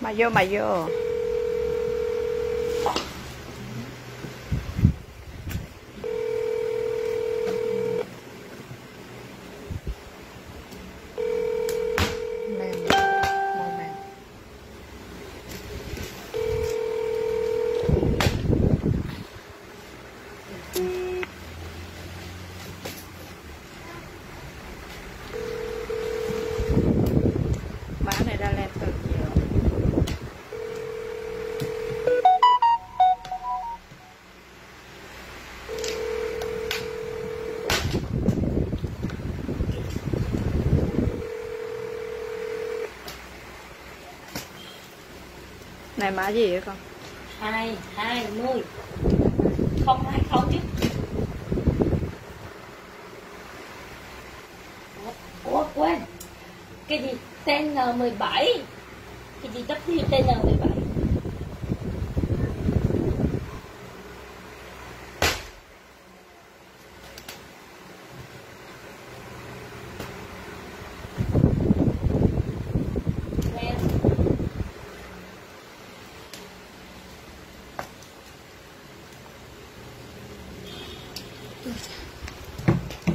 mà vô Này mã gì vậy con? hai hai mươi Không, hai, không chứ. Ủa quên. Cái gì? TN17 Cái gì WTN17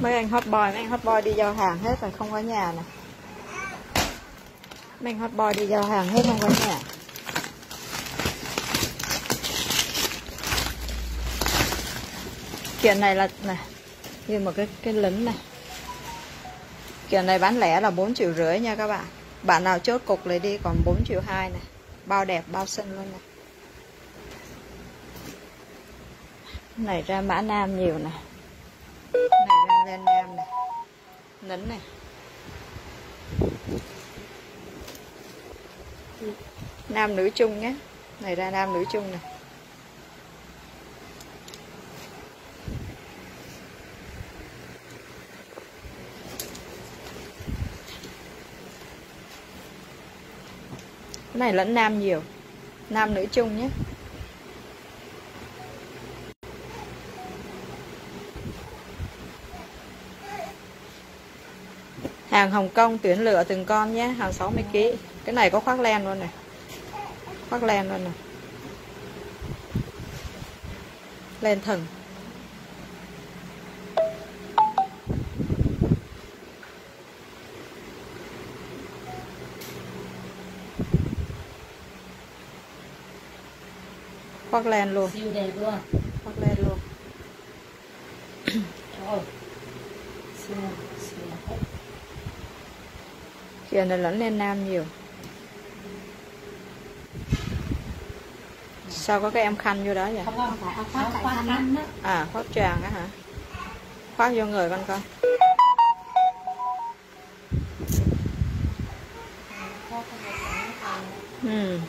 Mấy anh hot boy, mấy anh hot boy đi giao hàng hết rồi không có nhà nè. Mấy anh hot boy đi giao hàng hết không có nhà. Kiện này là này Như một cái cái lính này. Kiện này bán lẻ là 4 triệu rưỡi nha các bạn. Bạn nào chốt cục lấy đi còn 4 triệu hai này Bao đẹp bao xinh luôn này Này ra mã nam nhiều này này lên lên nam này nấn này nam, nữ chung nhé. Này ra nam, nữ chung này cái này lẫn nam nhiều. Nam, nữ chung nhé. Hàng Hồng Kông tuyển lựa từng con nhé, hàng 60 kg. Cái này có khoác len luôn này. Khoác len luôn này. Len thần. Khoác len luôn, siêu đẹp luôn khoác len luôn. Trời siêu siêu Kia này lẫn lên nam nhiều. Sao có cái em khăn vô đó vậy? không không phải áo khoác tại khăn á À khoác tràng á hả? Khoác vô người con coi. Ừ.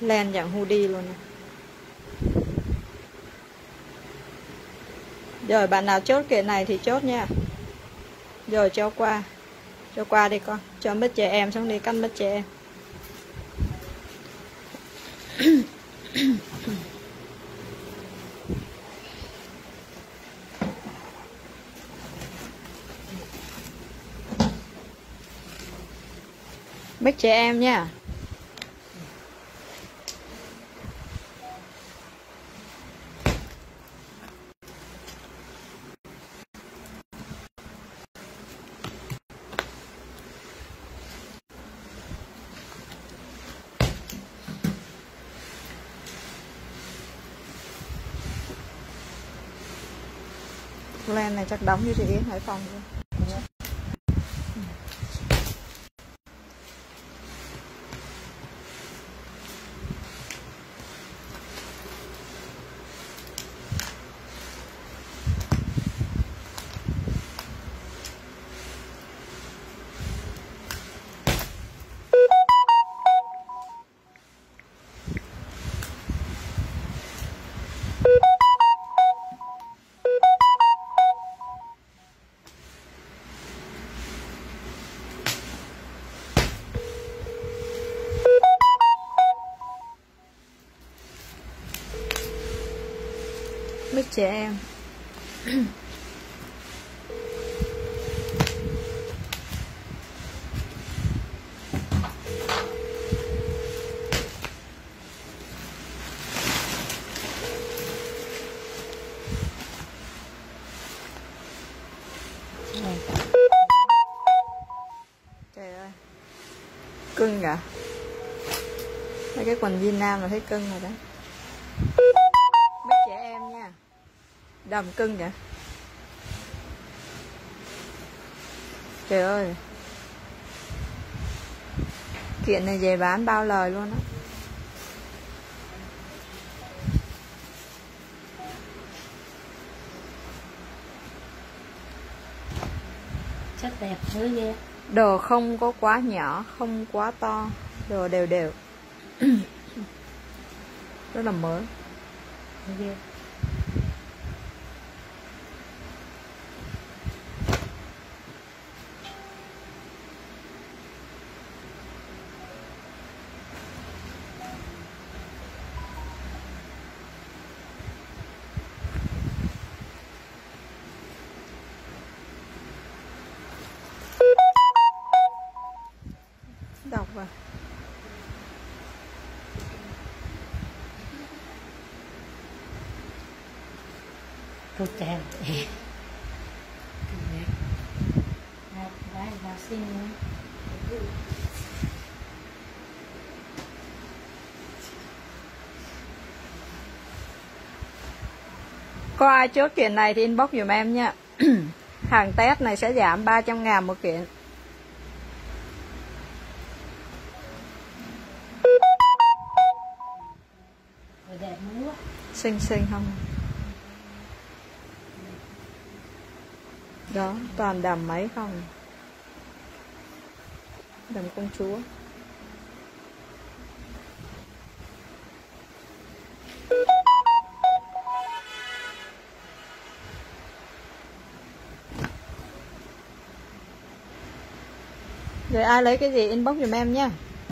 Len dạng hoodie luôn này. Rồi, bạn nào chốt kiện này thì chốt nha. Rồi, cho qua. Cho qua đi con. Cho mít trẻ em xong đi, cắt mít trẻ em. Mít trẻ em nha. Lan này chắc đóng như chị Yến Hải Phòng luôn. Mic trẻ em. Trời ơi, cưng cả. Mấy cái quần jean nam là thấy cưng rồi đấy đầm cưng vậy trời ơi. Kiện này về bán bao lời luôn á. Chất đẹp mới ghê. Đồ không có quá nhỏ không quá to. Đồ đều đều. Rất là mới. Mới ghê chàng Đấy, vào xin có ai chốt kiện này thì inbox dùm em nha. Hàng test này sẽ giảm 300 ngàn một kiện. Xinh xinh không đó, toàn đầm mấy không đầm công chúa. Rồi ai lấy cái gì? Inbox giùm em nhé.